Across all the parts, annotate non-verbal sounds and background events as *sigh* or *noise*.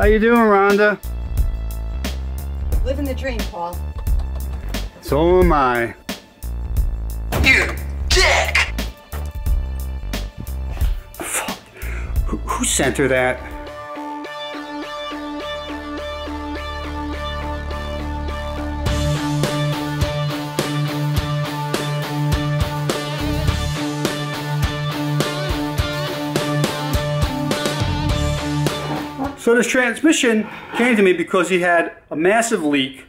How you doing, Rhonda? Living the dream, Paul. So am I. You dick! Who, who sent her that? So this transmission came to me because he had a massive leak,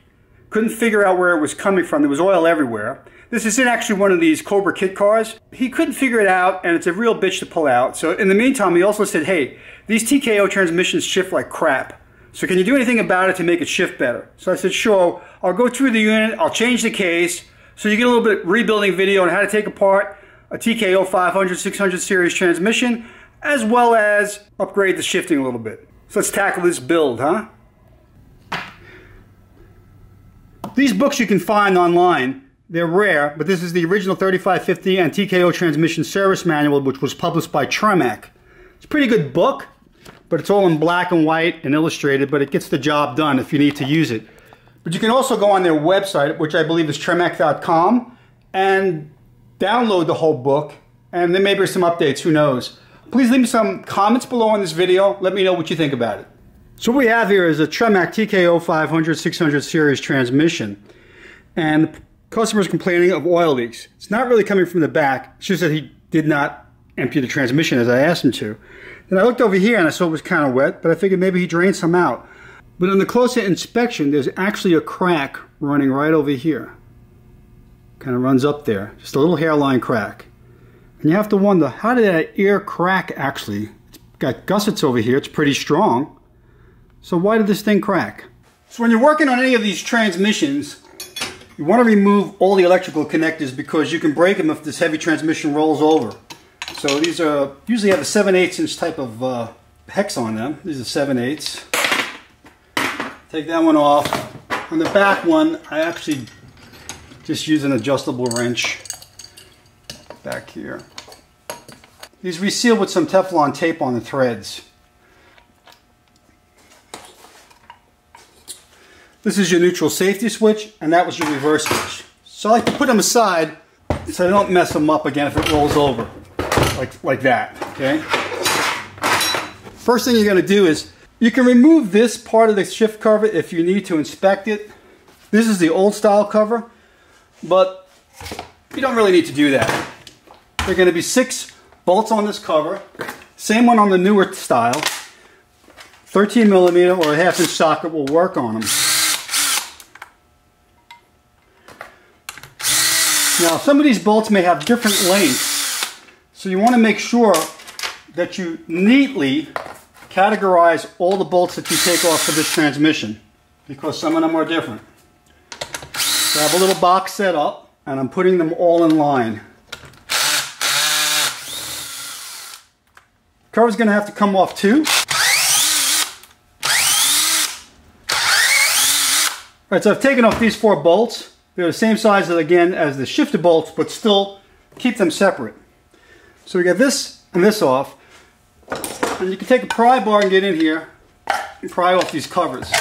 couldn't figure out where it was coming from. There was oil everywhere. This is in actually one of these Cobra kit cars. He couldn't figure it out and it's a real bitch to pull out. So in the meantime, he also said, hey, these TKO transmissions shift like crap. So can you do anything about it to make it shift better? So I said, sure, I'll go through the unit, I'll change the case. So you get a little bit rebuilding video on how to take apart a TKO 500, 600 series transmission, as well as upgrade the shifting a little bit. So let's tackle this build, huh? These books you can find online. They're rare, but this is the original 3550 and TKO transmission service manual, which was published by Tremec. It's a pretty good book, but it's all in black and white and illustrated, but it gets the job done if you need to use it. But you can also go on their website, which I believe is tremec.com, and download the whole book, and then maybe some updates, who knows. Please leave me some comments below on this video. Let me know what you think about it. So what we have here is a Tremec TKO 500 600 series transmission. And the customer is complaining of oil leaks. It's not really coming from the back. It's just that he did not empty the transmission as I asked him to. Then I looked over here and I saw it was kind of wet, but I figured maybe he drained some out. But on the closer inspection, there's actually a crack running right over here. Kind of runs up there. Just a little hairline crack. And you have to wonder, how did that ear crack actually? It's got gussets over here, it's pretty strong. So why did this thing crack? So when you're working on any of these transmissions, you want to remove all the electrical connectors because you can break them if this heavy transmission rolls over. So these are usually have a 7 8 inch type of uh, hex on them. These are 7 8 Take that one off. On the back one, I actually just use an adjustable wrench back here. These resealed with some Teflon tape on the threads. This is your neutral safety switch, and that was your reverse switch. So I like to put them aside so I don't mess them up again if it rolls over, like, like that, okay? First thing you're gonna do is, you can remove this part of the shift cover if you need to inspect it. This is the old style cover, but you don't really need to do that. There are gonna be six bolts on this cover. Same one on the newer style. 13 millimeter or a half inch socket will work on them. Now some of these bolts may have different lengths, so you want to make sure that you neatly categorize all the bolts that you take off for this transmission because some of them are different. So I have a little box set up and I'm putting them all in line. Cover's to have to come off too. All right, so I've taken off these four bolts. They're the same size again as the shifter bolts, but still keep them separate. So we got this and this off. And you can take a pry bar and get in here and pry off these covers.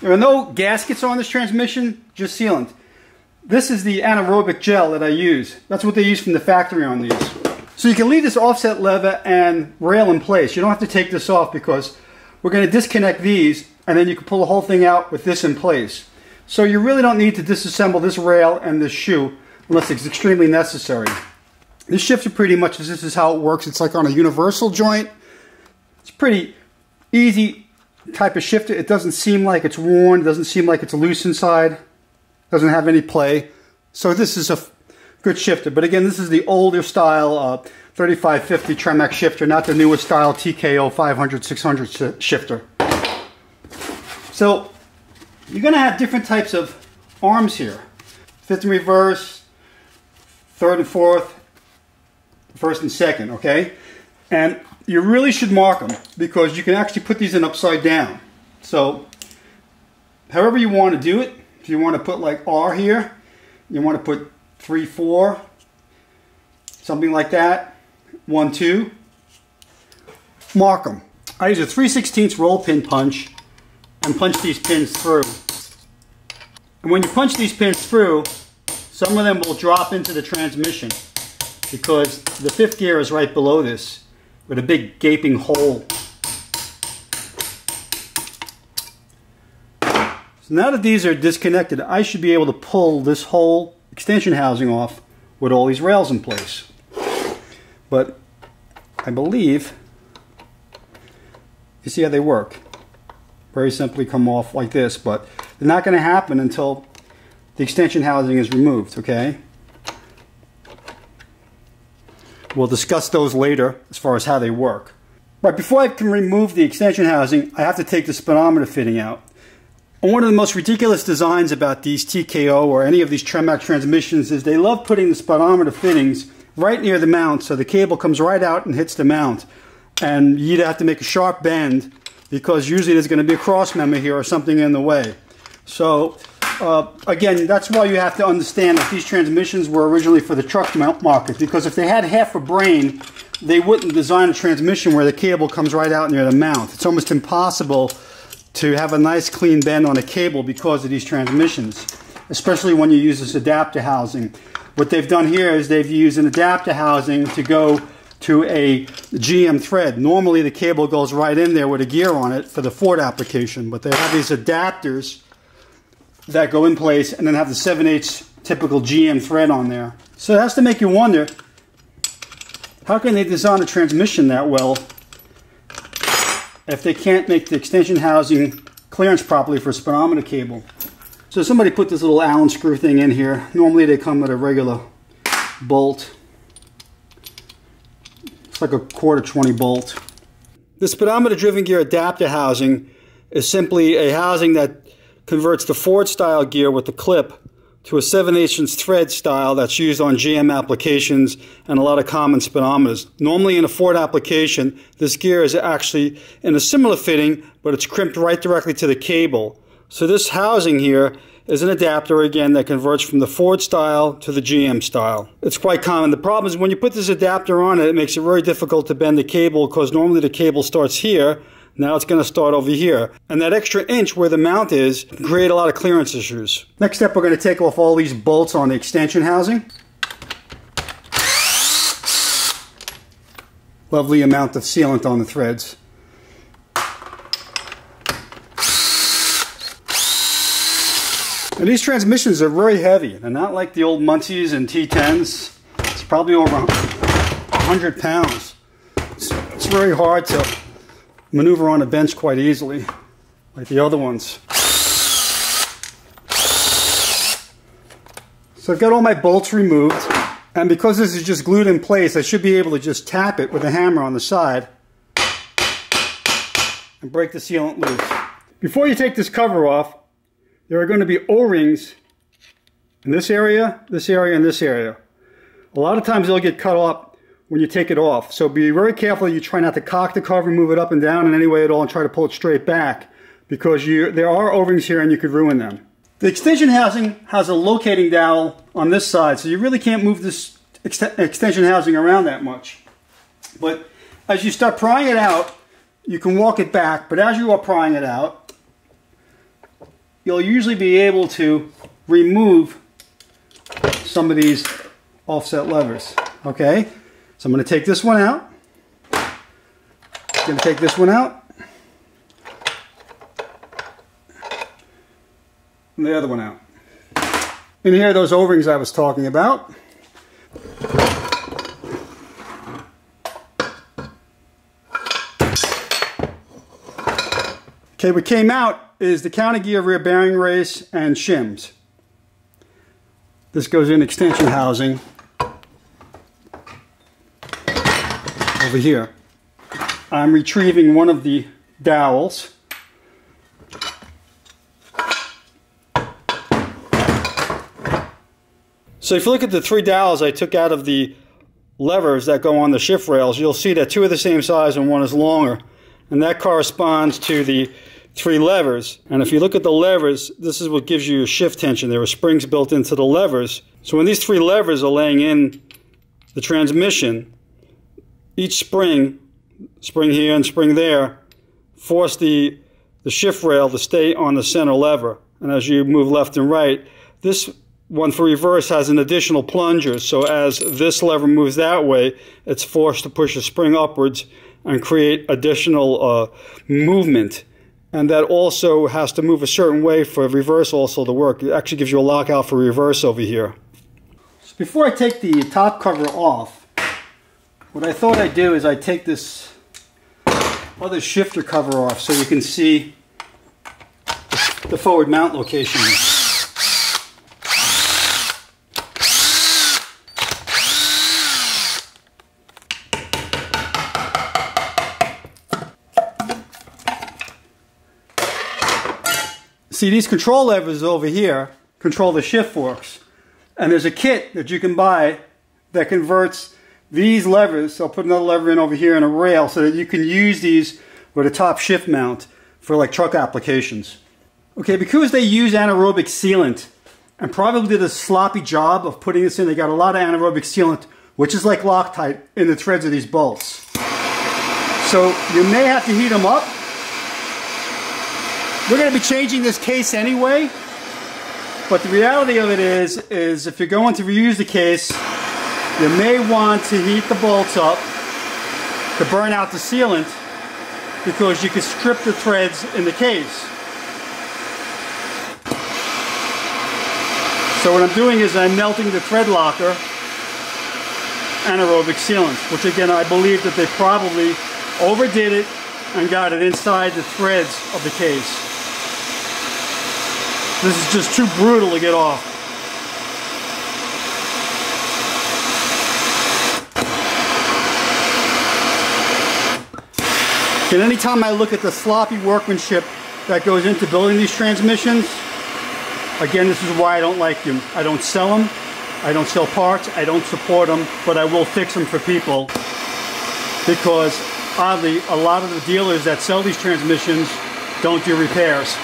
There are no gaskets on this transmission, just sealant. This is the anaerobic gel that I use. That's what they use from the factory on these. So you can leave this offset lever and rail in place. You don't have to take this off because we're going to disconnect these and then you can pull the whole thing out with this in place. So you really don't need to disassemble this rail and this shoe unless it's extremely necessary. This shifter pretty much this is how it works. It's like on a universal joint. It's pretty easy type of shifter. It doesn't seem like it's worn. It doesn't seem like it's loose inside. Doesn't have any play. So this is a good shifter. But again, this is the older style uh, 3550 Tremec shifter, not the newest style TKO 500, 600 shifter. So you're going to have different types of arms here. Fifth and reverse, third and fourth, first and second, okay? And you really should mark them because you can actually put these in upside down. So however you want to do it, if you want to put like R here, you want to put 3, 4, something like that. One, two. Mark them. I use a 3 16 roll pin punch and punch these pins through. And when you punch these pins through, some of them will drop into the transmission because the fifth gear is right below this with a big gaping hole. So now that these are disconnected, I should be able to pull this whole extension housing off with all these rails in place. But I believe, you see how they work. Very simply come off like this, but they're not going to happen until the extension housing is removed, okay? We'll discuss those later as far as how they work. Right, before I can remove the extension housing, I have to take the speedometer fitting out. One of the most ridiculous designs about these TKO or any of these Tremec transmissions is they love putting the speedometer fittings right near the mount so the cable comes right out and hits the mount. And you'd have to make a sharp bend because usually there's going to be a cross member here or something in the way. So uh, again, that's why you have to understand that these transmissions were originally for the truck market because if they had half a brain, they wouldn't design a transmission where the cable comes right out near the mount. It's almost impossible to have a nice clean bend on a cable because of these transmissions, especially when you use this adapter housing. What they've done here is they've used an adapter housing to go to a GM thread. Normally the cable goes right in there with a gear on it for the Ford application, but they have these adapters that go in place and then have the 7 8 typical GM thread on there. So it has to make you wonder, how can they design a transmission that well if they can't make the extension housing clearance properly for a speedometer cable? So somebody put this little Allen screw thing in here. Normally they come with a regular bolt. It's like a quarter 20 bolt. The speedometer driven gear adapter housing is simply a housing that converts the Ford style gear with the clip to a 7 8 thread style that's used on GM applications and a lot of common speedometers. Normally in a Ford application, this gear is actually in a similar fitting, but it's crimped right directly to the cable. So this housing here is an adapter again that converts from the Ford style to the GM style. It's quite common. The problem is when you put this adapter on it, it makes it very difficult to bend the cable because normally the cable starts here now it's going to start over here. And that extra inch where the mount is create a lot of clearance issues. Next step, we're going to take off all these bolts on the extension housing. Lovely amount of sealant on the threads. And these transmissions are very heavy. They're not like the old Muncies and T10s. It's probably over 100 pounds. It's, it's very hard to maneuver on a bench quite easily, like the other ones. So I've got all my bolts removed, and because this is just glued in place, I should be able to just tap it with a hammer on the side and break the sealant loose. Before you take this cover off, there are going to be O-rings in this area, this area, and this area. A lot of times they'll get cut off when you take it off. So be very careful you try not to cock the cover, move it up and down in any way at all and try to pull it straight back because you, there are O-rings here and you could ruin them. The extension housing has a locating dowel on this side so you really can't move this ext extension housing around that much. But as you start prying it out, you can walk it back, but as you are prying it out, you'll usually be able to remove some of these offset levers, okay? So I'm going to take this one out. I'm going to take this one out. And the other one out. And here are those O-rings I was talking about. Okay, what came out is the counter gear rear bearing race and shims. This goes in extension housing over here. I'm retrieving one of the dowels. So if you look at the three dowels I took out of the levers that go on the shift rails, you'll see that two are the same size and one is longer. And that corresponds to the three levers. And if you look at the levers, this is what gives you your shift tension. There are springs built into the levers. So when these three levers are laying in the transmission, each spring, spring here and spring there, force the, the shift rail to stay on the center lever. And as you move left and right, this one for reverse has an additional plunger. So as this lever moves that way, it's forced to push the spring upwards and create additional uh, movement. And that also has to move a certain way for reverse also to work. It actually gives you a lockout for reverse over here. So before I take the top cover off, what I thought I'd do is I'd take this other shifter cover off so you can see the forward mount location. See, these control levers over here control the shift forks. And there's a kit that you can buy that converts these levers. So I'll put another lever in over here and a rail so that you can use these with a top shift mount for like truck applications. Okay, because they use anaerobic sealant and probably did a sloppy job of putting this in, they got a lot of anaerobic sealant, which is like Loctite in the threads of these bolts. So you may have to heat them up we're going to be changing this case anyway, but the reality of it is, is if you're going to reuse the case, you may want to heat the bolts up to burn out the sealant because you can strip the threads in the case. So what I'm doing is I'm melting the thread locker anaerobic sealant, which again I believe that they probably overdid it and got it inside the threads of the case. This is just too brutal to get off. And anytime I look at the sloppy workmanship that goes into building these transmissions, again, this is why I don't like them. I don't sell them. I don't sell parts. I don't support them, but I will fix them for people because oddly, a lot of the dealers that sell these transmissions don't do repairs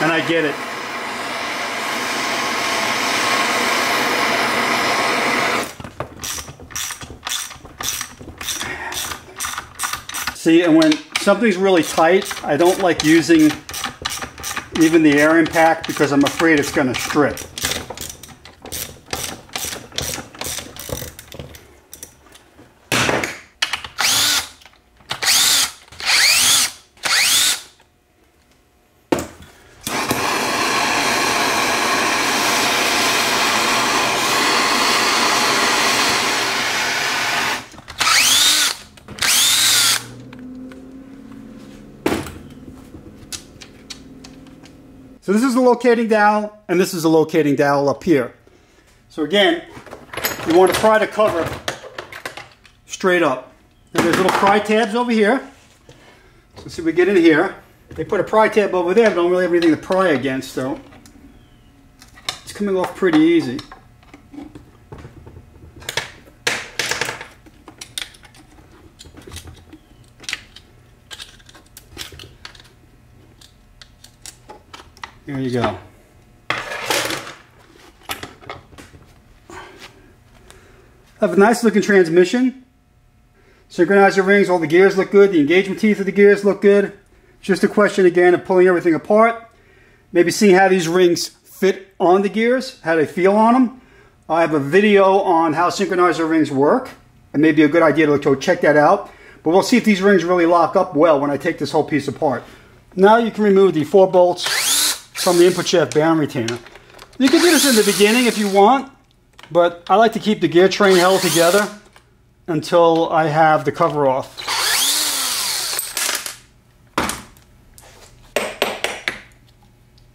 and I get it. See, and when something's really tight, I don't like using even the air impact because I'm afraid it's going to strip. The locating dowel, and this is a locating dowel up here. So again, you want to pry the cover straight up. There's little pry tabs over here. So see, we get in here. They put a pry tab over there, but don't really have anything to pry against, so it's coming off pretty easy. There you go. Have a nice looking transmission. Synchronizer rings, all the gears look good. The engagement teeth of the gears look good. Just a question again of pulling everything apart. Maybe seeing how these rings fit on the gears, how they feel on them. I have a video on how synchronizer rings work. It may be a good idea to go check that out. But we'll see if these rings really lock up well when I take this whole piece apart. Now you can remove the four bolts from the input shaft bearing retainer. You can do this in the beginning if you want, but I like to keep the gear train held together until I have the cover off.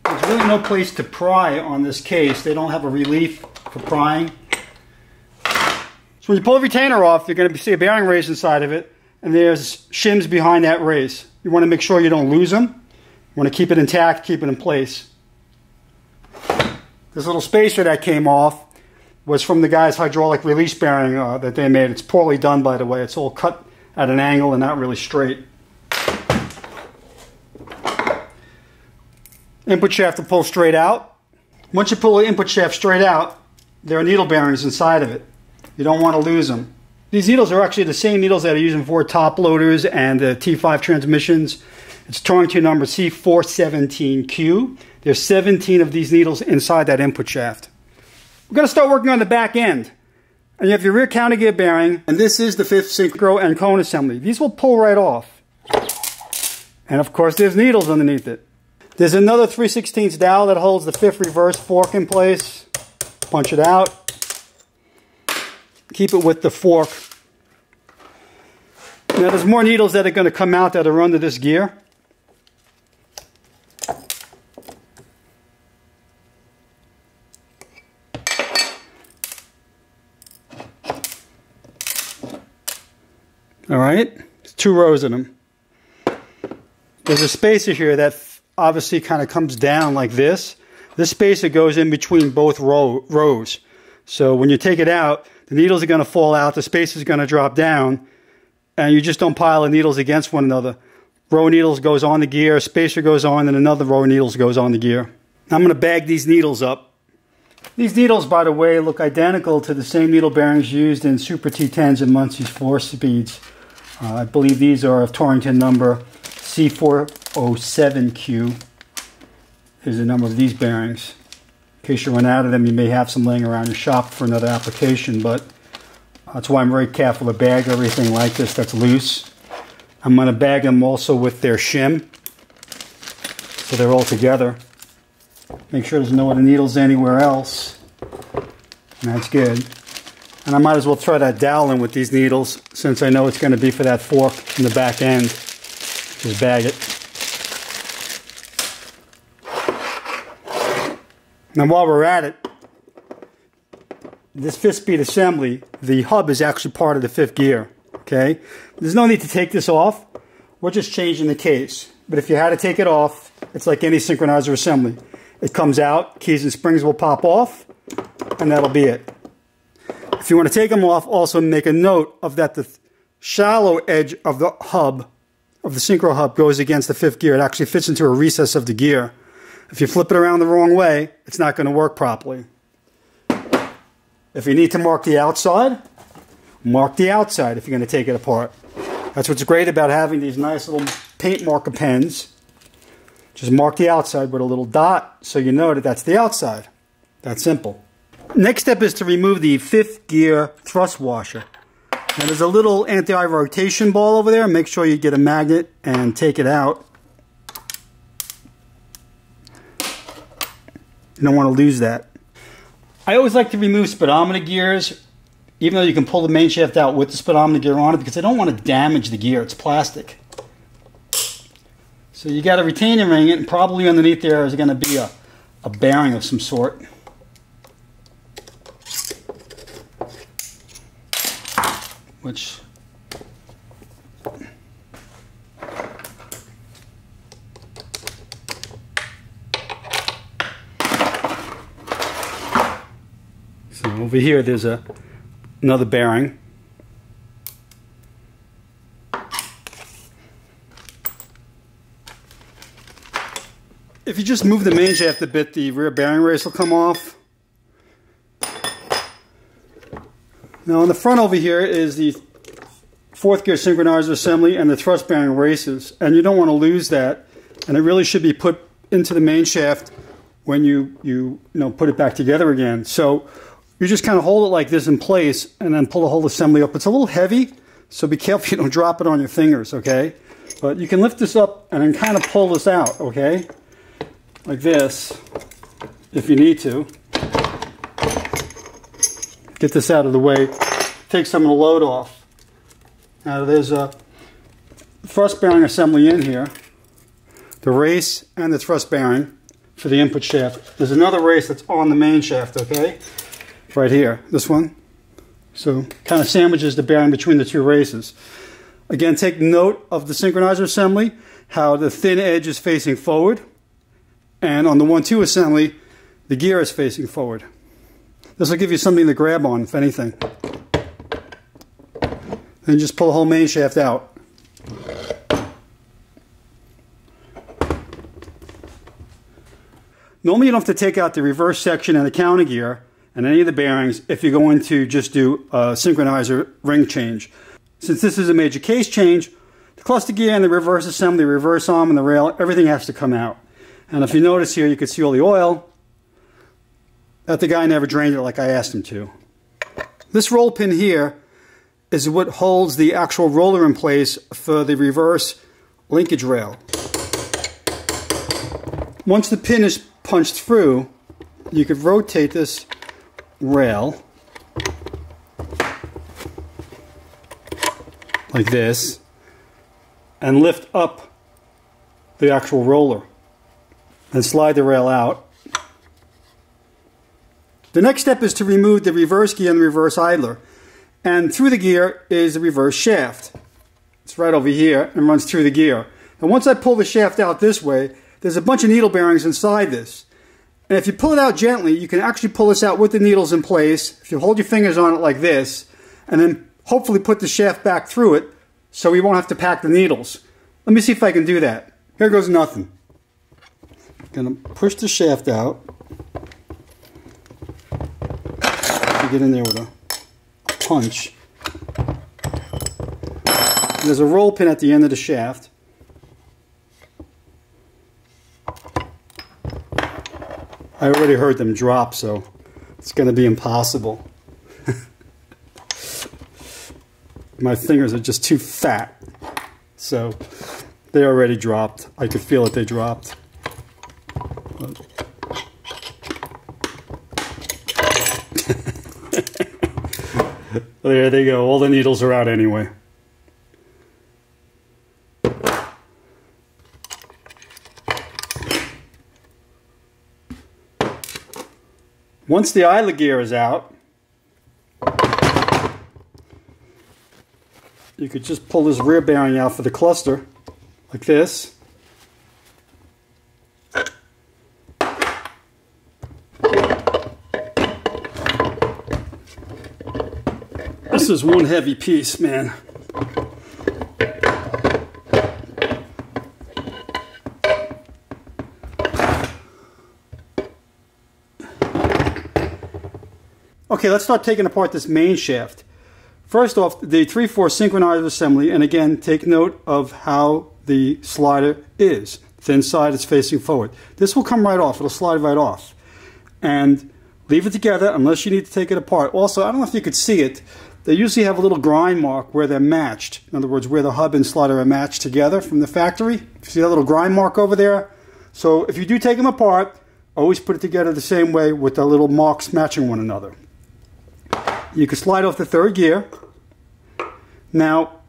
There's really no place to pry on this case. They don't have a relief for prying. So when you pull the retainer off, you're going to see a bearing race inside of it, and there's shims behind that race. You want to make sure you don't lose them want to keep it intact, keep it in place. This little spacer that came off was from the guy's hydraulic release bearing uh, that they made. It's poorly done, by the way. It's all cut at an angle and not really straight. Input shaft to pull straight out. Once you pull the input shaft straight out, there are needle bearings inside of it. You don't want to lose them. These needles are actually the same needles that are used in Ford top loaders and the T5 transmissions. It's Torrington number C417Q. There's 17 of these needles inside that input shaft. We're going to start working on the back end. And you have your rear counter gear bearing, and this is the fifth synchro and cone assembly. These will pull right off. And of course, there's needles underneath it. There's another 3 16 dowel that holds the fifth reverse fork in place. Punch it out. Keep it with the fork. Now there's more needles that are going to come out that are under this gear. All right, there's two rows in them. There's a spacer here that obviously kind of comes down like this. This spacer goes in between both row, rows. So when you take it out, the needles are going to fall out, the spacer is going to drop down, and you just don't pile the needles against one another. Row needles goes on the gear, spacer goes on, and another row of needles goes on the gear. I'm going to bag these needles up. These needles, by the way, look identical to the same needle bearings used in Super T10s and Muncie's 4-speeds. Uh, I believe these are of Torrington number C407Q is the number of these bearings. Case you run out of them, you may have some laying around your shop for another application, but that's why I'm very careful to bag everything like this that's loose. I'm going to bag them also with their shim, so they're all together. Make sure there's no other needles anywhere else. And that's good. And I might as well throw that dowel in with these needles since I know it's going to be for that fork in the back end. Just bag it. Now while we're at it, this fifth speed assembly, the hub is actually part of the fifth gear. Okay, There's no need to take this off. We're just changing the case. But if you had to take it off, it's like any synchronizer assembly. It comes out, keys and springs will pop off, and that'll be it. If you want to take them off, also make a note of that the shallow edge of the hub, of the synchro hub, goes against the fifth gear. It actually fits into a recess of the gear. If you flip it around the wrong way, it's not going to work properly. If you need to mark the outside, mark the outside if you're going to take it apart. That's what's great about having these nice little paint marker pens. Just mark the outside with a little dot so you know that that's the outside. That's simple. Next step is to remove the fifth gear thrust washer. Now there's a little anti-rotation ball over there. Make sure you get a magnet and take it out. You don't want to lose that. I always like to remove speedometer gears, even though you can pull the main shaft out with the speedometer gear on it, because I don't want to damage the gear. It's plastic. So you got a retaining ring and probably underneath there is going to be a, a bearing of some sort. which so over here there's a another bearing if you just move the main shaft a bit the rear bearing race will come off Now on the front over here is the fourth gear synchronizer assembly and the thrust bearing races. And you don't want to lose that. And it really should be put into the main shaft when you, you, you know, put it back together again. So you just kind of hold it like this in place and then pull the whole assembly up. It's a little heavy, so be careful *laughs* you don't drop it on your fingers, okay? But you can lift this up and then kind of pull this out, okay? Like this, if you need to get this out of the way, take some of the load off. Now there's a thrust bearing assembly in here, the race and the thrust bearing for the input shaft. There's another race that's on the main shaft, okay? Right here, this one. So kind of sandwiches the bearing between the two races. Again, take note of the synchronizer assembly, how the thin edge is facing forward, and on the 1-2 assembly, the gear is facing forward. This will give you something to grab on, if anything. Then just pull the whole main shaft out. Normally you don't have to take out the reverse section and the counter gear, and any of the bearings if you're going to just do a synchronizer ring change. Since this is a major case change, the cluster gear and the reverse assembly, reverse arm and the rail, everything has to come out. And if you notice here, you can see all the oil that the guy never drained it like I asked him to. This roll pin here is what holds the actual roller in place for the reverse linkage rail. Once the pin is punched through, you could rotate this rail like this and lift up the actual roller and slide the rail out. The next step is to remove the reverse gear and the reverse idler. And through the gear is the reverse shaft. It's right over here and runs through the gear. And once I pull the shaft out this way, there's a bunch of needle bearings inside this. And if you pull it out gently, you can actually pull this out with the needles in place. If you hold your fingers on it like this, and then hopefully put the shaft back through it so we won't have to pack the needles. Let me see if I can do that. Here goes nothing. Gonna push the shaft out. Get in there with a punch. There's a roll pin at the end of the shaft. I already heard them drop, so it's going to be impossible. *laughs* My fingers are just too fat. So they already dropped. I could feel it, they dropped. *laughs* there they go. All the needles are out anyway. Once the idler gear is out, you could just pull this rear bearing out for the cluster, like this. This is one heavy piece, man. Okay, let's start taking apart this main shaft. First off, the 3-4 synchronizer assembly, and again, take note of how the slider is. Thin side is facing forward. This will come right off. It'll slide right off. And leave it together unless you need to take it apart. Also, I don't know if you could see it. They usually have a little grind mark where they're matched. In other words, where the hub and slider are matched together from the factory. See that little grind mark over there? So if you do take them apart, always put it together the same way with the little marks matching one another. You can slide off the third gear. Now,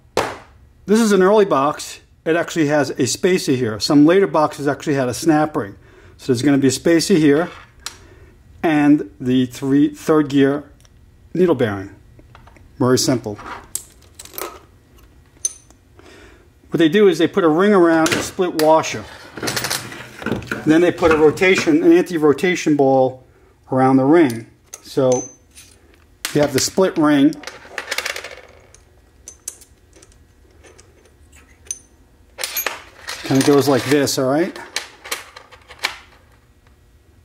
this is an early box. It actually has a spacer here. Some later boxes actually had a snap ring. So there's going to be a spacer here and the three, third gear needle bearing. Very simple. What they do is they put a ring around a split washer. Then they put a rotation, an anti-rotation ball around the ring. So you have the split ring. Kind of goes like this, all right?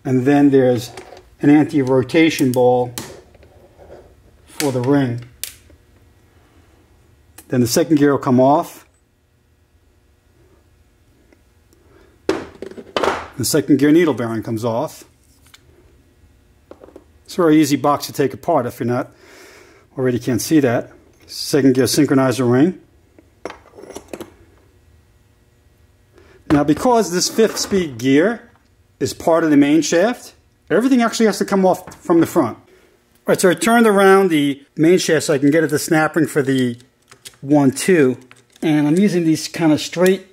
And then there's an anti-rotation ball for the ring. Then the second gear will come off. The second gear needle bearing comes off. It's a very easy box to take apart if you're not already can't see that. Second gear synchronizer ring. Now because this fifth speed gear is part of the main shaft, everything actually has to come off from the front. All right, so I turned around the main shaft so I can get at the snap ring for the 1-2. And I'm using these kind of straight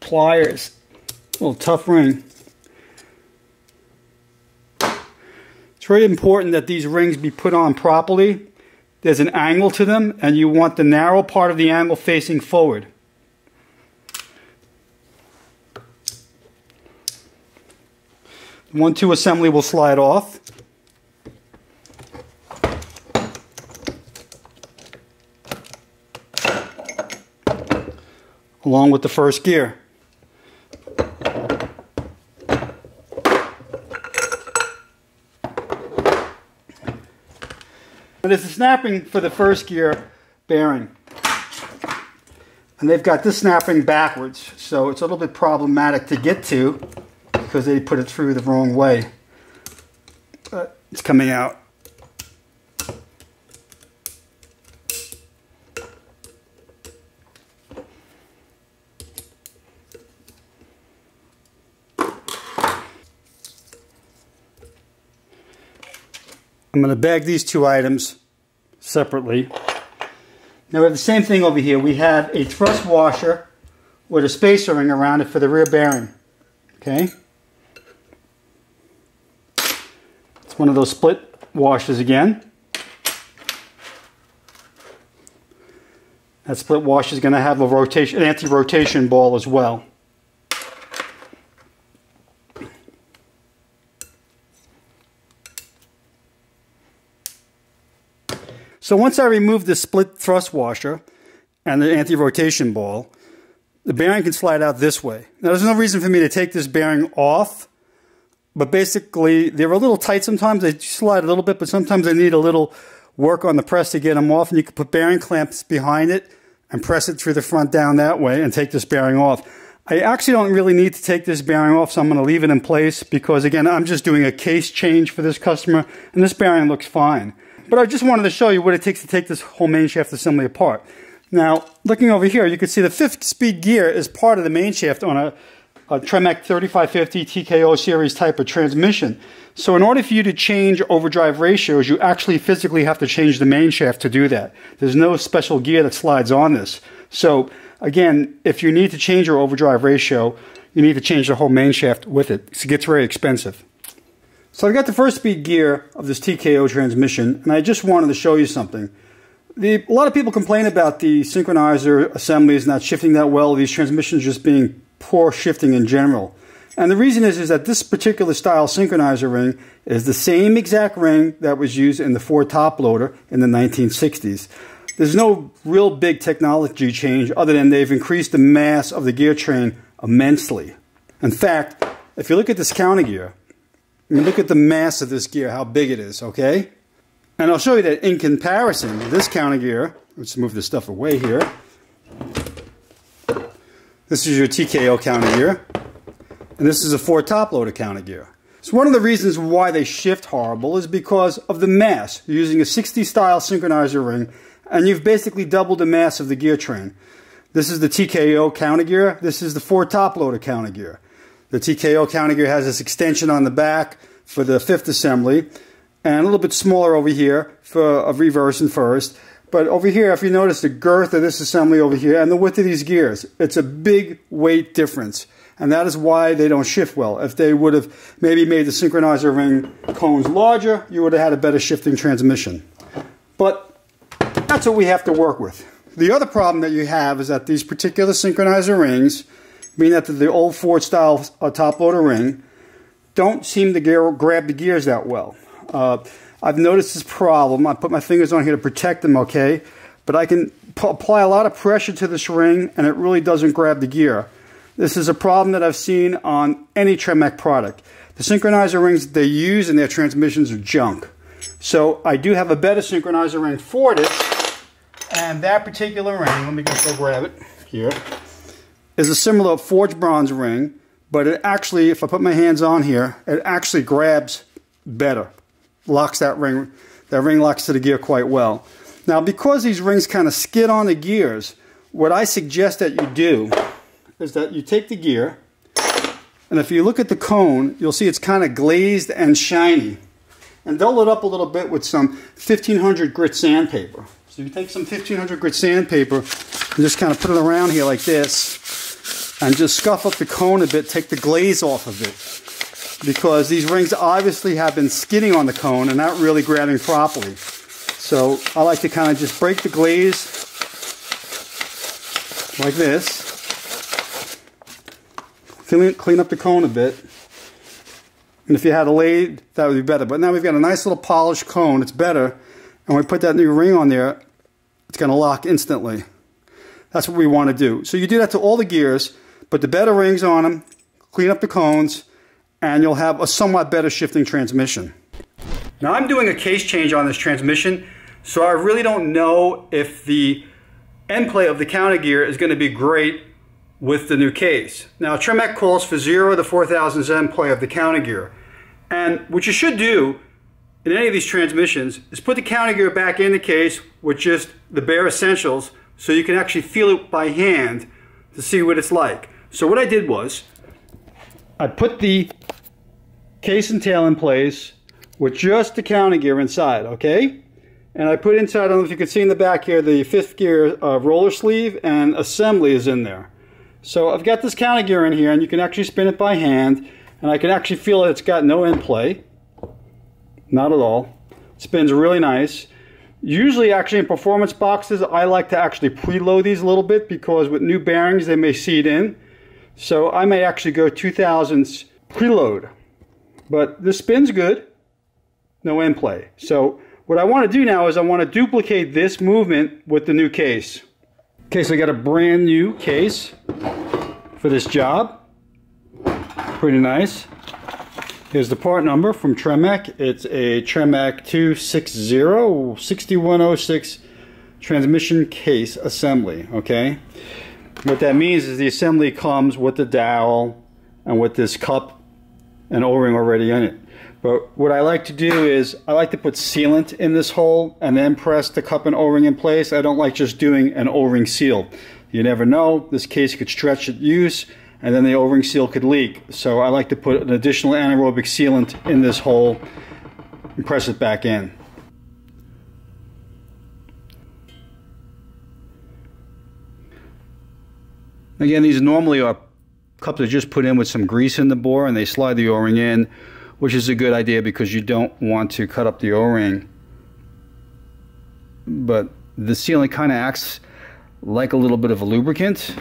pliers. A little tough ring. It's very important that these rings be put on properly. There's an angle to them, and you want the narrow part of the angle facing forward. The 1-2 assembly will slide off. along with the first gear. And this is snap ring for the first gear bearing. And they've got this snap ring backwards, so it's a little bit problematic to get to because they put it through the wrong way. But it's coming out. I'm going to bag these two items separately. Now we have the same thing over here. We have a thrust washer with a spacer ring around it for the rear bearing. Okay. It's one of those split washers again. That split washer is going to have a rotation, an anti-rotation ball as well. So once I remove the split thrust washer and the anti-rotation ball, the bearing can slide out this way. Now there's no reason for me to take this bearing off, but basically they're a little tight sometimes. They slide a little bit, but sometimes they need a little work on the press to get them off. And you can put bearing clamps behind it and press it through the front down that way and take this bearing off. I actually don't really need to take this bearing off, so I'm going to leave it in place because, again, I'm just doing a case change for this customer, and this bearing looks fine. But I just wanted to show you what it takes to take this whole main shaft assembly apart. Now, looking over here, you can see the fifth speed gear is part of the main shaft on a, a Tremec 3550 TKO series type of transmission. So in order for you to change overdrive ratios, you actually physically have to change the main shaft to do that. There's no special gear that slides on this. So again, if you need to change your overdrive ratio, you need to change the whole main shaft with it. It gets very expensive. So I've got the first speed gear of this TKO transmission, and I just wanted to show you something. The, a lot of people complain about the synchronizer assemblies not shifting that well, these transmissions just being poor shifting in general. And the reason is, is that this particular style synchronizer ring is the same exact ring that was used in the Ford top loader in the 1960s. There's no real big technology change other than they've increased the mass of the gear train immensely. In fact, if you look at this counter gear, I mean, look at the mass of this gear, how big it is, okay? And I'll show you that in comparison, this counter gear, let's move this stuff away here. This is your TKO counter gear. And this is a Ford top loader counter gear. So one of the reasons why they shift horrible is because of the mass. You're using a 60 style synchronizer ring, and you've basically doubled the mass of the gear train. This is the TKO counter gear. This is the Ford top loader counter gear. The TKO counter gear has this extension on the back for the fifth assembly and a little bit smaller over here for a reverse and first. But over here, if you notice the girth of this assembly over here and the width of these gears, it's a big weight difference. And that is why they don't shift well. If they would have maybe made the synchronizer ring cones larger, you would have had a better shifting transmission. But that's what we have to work with. The other problem that you have is that these particular synchronizer rings meaning that the old Ford style uh, top loader ring don't seem to gear, grab the gears that well. Uh, I've noticed this problem. I put my fingers on here to protect them, okay? But I can apply a lot of pressure to this ring and it really doesn't grab the gear. This is a problem that I've seen on any Tremec product. The synchronizer rings they use in their transmissions are junk. So I do have a better synchronizer ring for this. And that particular ring, let me just go grab it here is a similar forged bronze ring, but it actually, if I put my hands on here, it actually grabs better. Locks that ring, that ring locks to the gear quite well. Now, because these rings kind of skid on the gears, what I suggest that you do is that you take the gear, and if you look at the cone, you'll see it's kind of glazed and shiny. And dull it up a little bit with some 1500 grit sandpaper. So you take some 1500 grit sandpaper and just kind of put it around here like this and just scuff up the cone a bit, take the glaze off of it. Because these rings obviously have been skidding on the cone and not really grabbing properly. So I like to kind of just break the glaze like this. Clean, clean up the cone a bit. And if you had a lathe, that would be better. But now we've got a nice little polished cone. It's better. And when we put that new ring on there, it's going to lock instantly. That's what we want to do. So you do that to all the gears. Put the better rings on them, clean up the cones, and you'll have a somewhat better shifting transmission. Now I'm doing a case change on this transmission, So I really don't know if the end play of the counter gear is going to be great with the new case. Now Tremec calls for 0 to 4000 end play of the counter gear. And what you should do in any of these transmissions is put the counter gear back in the case with just the bare essentials so you can actually feel it by hand to see what it's like. So what I did was I put the case and tail in place with just the counter gear inside, okay? And I put inside, I don't know if you can see in the back here, the fifth gear uh, roller sleeve and assembly is in there. So I've got this counter gear in here and you can actually spin it by hand and I can actually feel that it's got no end play. Not at all. It spins really nice. Usually actually in performance boxes, I like to actually preload these a little bit because with new bearings, they may seat in. So I may actually go 2000s preload. But this spins good, no end play. So what I want to do now is I want to duplicate this movement with the new case. Okay, so I got a brand new case for this job. Pretty nice. Here's the part number from Tremec. It's a Tremec 260 6106 transmission case assembly, okay? What that means is the assembly comes with the dowel and with this cup and O-ring already in it. But what I like to do is I like to put sealant in this hole and then press the cup and O-ring in place. I don't like just doing an O-ring seal. You never know, this case could stretch at use and then the O-ring seal could leak. So I like to put an additional anaerobic sealant in this hole and press it back in. Again, these normally are cups are just put in with some grease in the bore and they slide the O-ring in, which is a good idea because you don't want to cut up the O-ring. But the sealant kind of acts like a little bit of a lubricant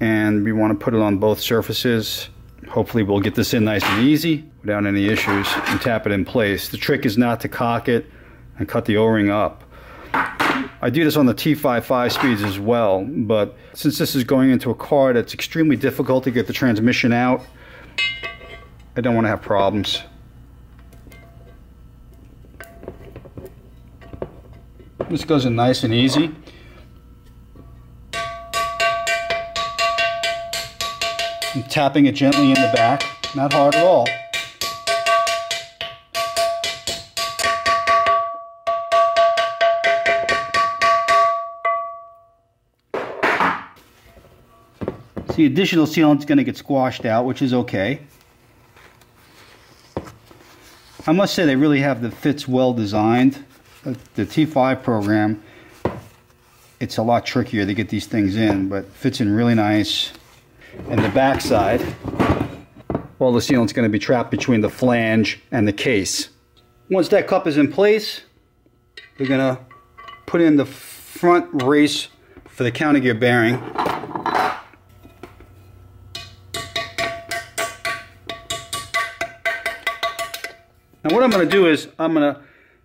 and we want to put it on both surfaces. Hopefully we'll get this in nice and easy without any issues and tap it in place. The trick is not to cock it and cut the O-ring up. I do this on the T55 speeds as well, but since this is going into a car that's extremely difficult to get the transmission out, I don't want to have problems. This goes in nice and easy. I'm tapping it gently in the back, not hard at all. The additional sealant is going to get squashed out, which is okay. I must say they really have the fits well designed. Uh, the T5 program, it's a lot trickier to get these things in, but fits in really nice. And the back side, well, the sealant's going to be trapped between the flange and the case. Once that cup is in place, we're going to put in the front race for the counter gear bearing. Now what I'm going to do is I'm going to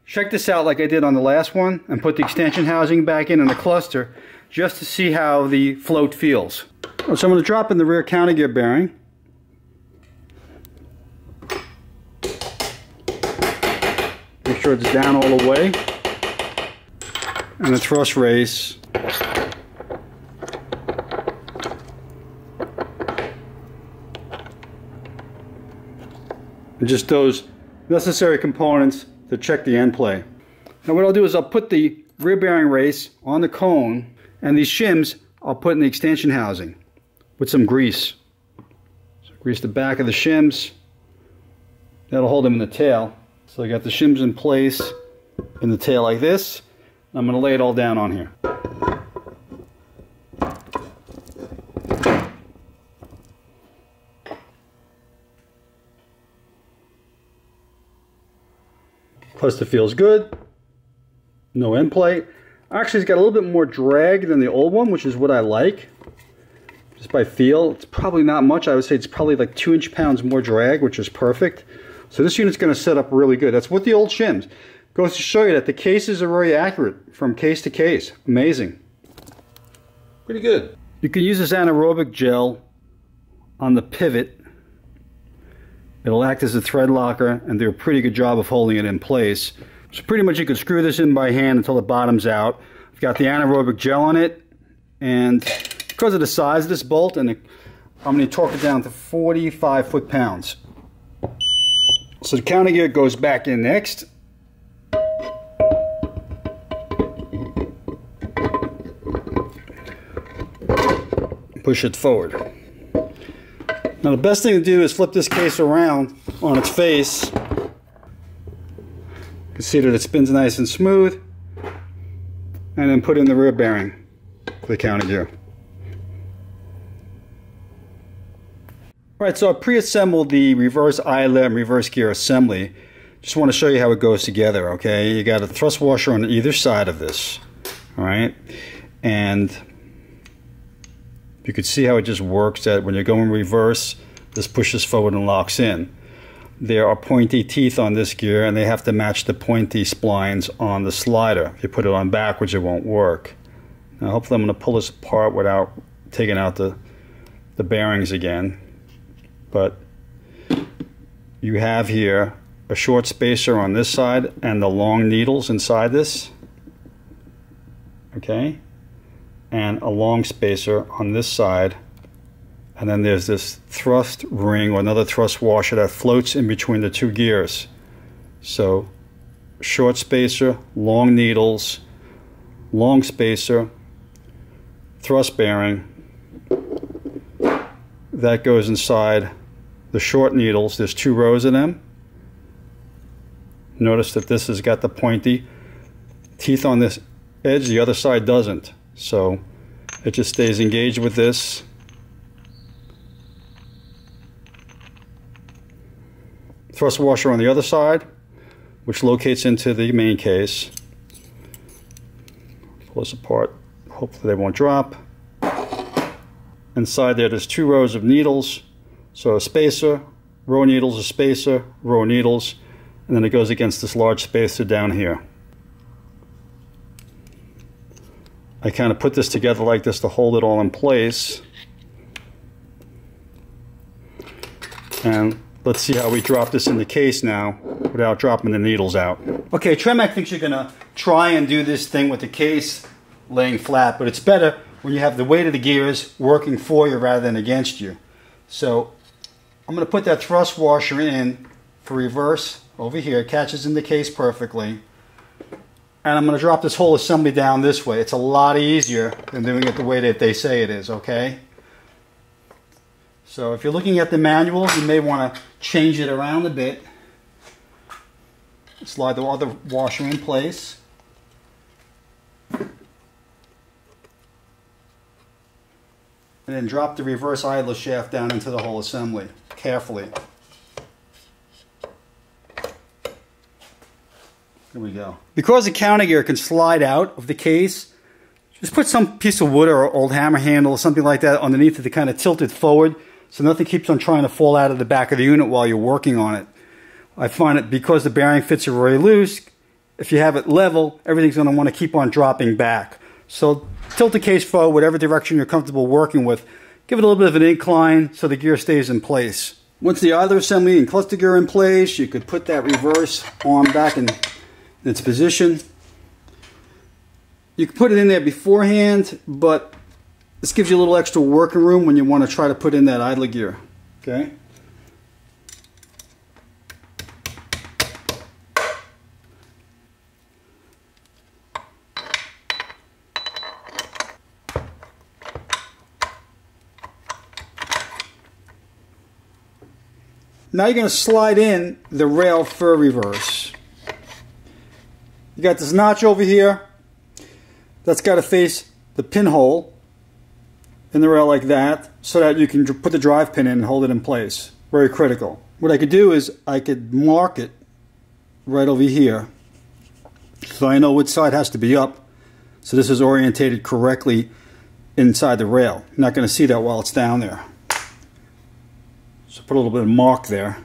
check this out like I did on the last one and put the extension housing back in in the cluster just to see how the float feels. So I'm going to drop in the rear counter gear bearing. Make sure it's down all the way. And the thrust race. And just those necessary components to check the end play. Now what I'll do is I'll put the rear bearing race on the cone and these shims I'll put in the extension housing with some grease. So grease the back of the shims. That'll hold them in the tail. So I got the shims in place in the tail like this. I'm going to lay it all down on here. Cluster feels good. No end play. Actually, it's got a little bit more drag than the old one, which is what I like. Just by feel, it's probably not much. I would say it's probably like two inch pounds more drag, which is perfect. So this unit's going to set up really good. That's what the old shims. Goes to show you that the cases are very accurate from case to case. Amazing. Pretty good. You can use this anaerobic gel on the pivot It'll act as a thread locker and do a pretty good job of holding it in place. So pretty much you can screw this in by hand until the bottom's out. I've got the anaerobic gel on it, and because of the size of this bolt, and the, I'm going to torque it down to 45 foot-pounds. So the counter gear goes back in next. Push it forward. Now the best thing to do is flip this case around on its face. You can see that it spins nice and smooth. And then put in the rear bearing for the counter gear. Alright, so I pre-assembled the reverse idler and reverse gear assembly. Just want to show you how it goes together, okay? You got a thrust washer on either side of this, alright? And you can see how it just works that when you're going reverse, this pushes forward and locks in. There are pointy teeth on this gear and they have to match the pointy splines on the slider. If you put it on backwards, it won't work. Now hopefully I'm going to pull this apart without taking out the, the bearings again but you have here a short spacer on this side and the long needles inside this okay and a long spacer on this side. And then there's this thrust ring or another thrust washer that floats in between the two gears. So short spacer long needles long spacer thrust bearing. That goes inside the short needles, there's two rows of them. Notice that this has got the pointy teeth on this edge, the other side doesn't. So it just stays engaged with this. Thrust washer on the other side, which locates into the main case. Pull this apart, hopefully they won't drop. Inside there, there's two rows of needles so a spacer, row needles, a spacer, row needles, and then it goes against this large spacer down here. I kind of put this together like this to hold it all in place. And let's see how we drop this in the case now without dropping the needles out. Okay, Tremec thinks you're to try and do this thing with the case laying flat, but it's better when you have the weight of the gears working for you rather than against you. So I'm to put that thrust washer in for reverse over here. Catches in the case perfectly. And I'm going to drop this whole assembly down this way. It's a lot easier than doing it the way that they say it is, okay? So if you're looking at the manual, you may want to change it around a bit. Slide the other washer in place. And then drop the reverse idler shaft down into the whole assembly carefully. Here we go. Because the counter gear can slide out of the case, just put some piece of wood or old hammer handle or something like that underneath it to kind of tilt it forward so nothing keeps on trying to fall out of the back of the unit while you're working on it. I find it because the bearing fits are very loose, if you have it level, everything's going to want to keep on dropping back. So tilt the case forward, whatever direction you're comfortable working with. Give it a little bit of an incline so the gear stays in place. Once the idler assembly and cluster gear in place, you could put that reverse arm back in its position. You can put it in there beforehand, but this gives you a little extra working room when you want to try to put in that idler gear. Okay. Now you're going to slide in the rail for reverse. You got this notch over here. That's got to face the pinhole in the rail like that so that you can put the drive pin in and hold it in place. Very critical. What I could do is I could mark it right over here so I know which side has to be up. So this is orientated correctly inside the rail. You're not going to see that while it's down there. So put a little bit of mark there.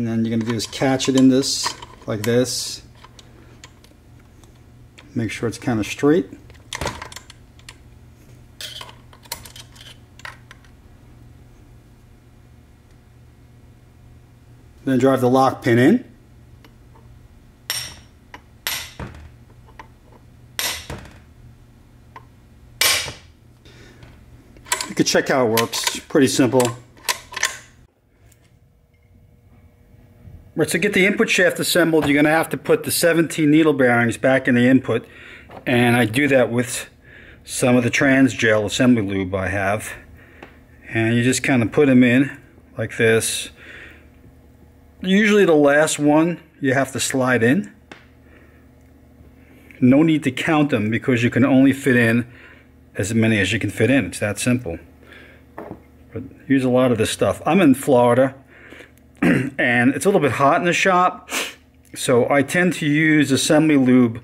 And then you're going to do is catch it in this, like this. Make sure it's kind of straight. Then drive the lock pin in. You can check how it works. Pretty simple. Right, to get the input shaft assembled, you're going to have to put the 17 needle bearings back in the input. And I do that with some of the trans gel assembly lube I have. And you just kind of put them in like this. Usually the last one you have to slide in. No need to count them because you can only fit in as many as you can fit in. It's that simple. But use a lot of this stuff. I'm in Florida *clears throat* and it's a little bit hot in the shop. So I tend to use assembly lube